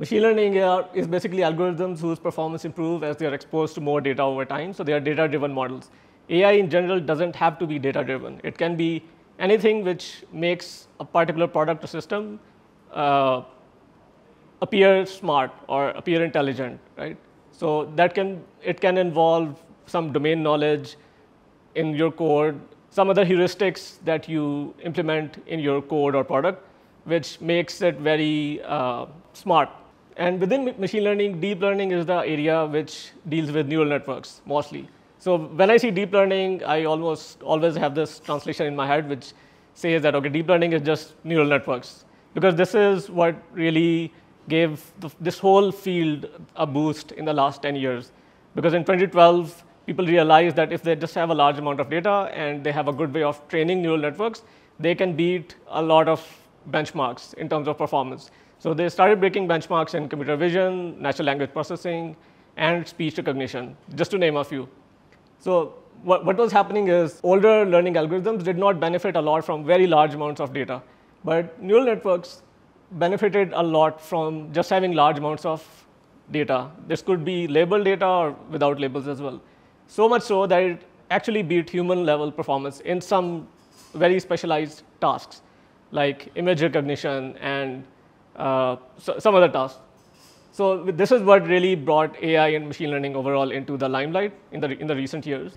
Machine learning are, is basically algorithms whose performance improve as they are exposed to more data over time. So they are data-driven models. AI in general doesn't have to be data-driven. It can be anything which makes a particular product or system uh, appear smart or appear intelligent, right? So that can, it can involve some domain knowledge in your code, some other heuristics that you implement in your code or product, which makes it very uh, smart. And within machine learning, deep learning is the area which deals with neural networks mostly. So when I see deep learning, I almost always have this translation in my head which says that, okay, deep learning is just neural networks. Because this is what really gave the, this whole field a boost in the last 10 years. Because in 2012, people realized that if they just have a large amount of data and they have a good way of training neural networks, they can beat a lot of benchmarks in terms of performance. So they started breaking benchmarks in computer vision, natural language processing, and speech recognition, just to name a few. So what, what was happening is older learning algorithms did not benefit a lot from very large amounts of data. But neural networks benefited a lot from just having large amounts of data. This could be labeled data or without labels as well. So much so that it actually beat human level performance in some very specialized tasks, like image recognition and uh, so, some other tasks. So this is what really brought AI and machine learning overall into the limelight in the, in the recent years.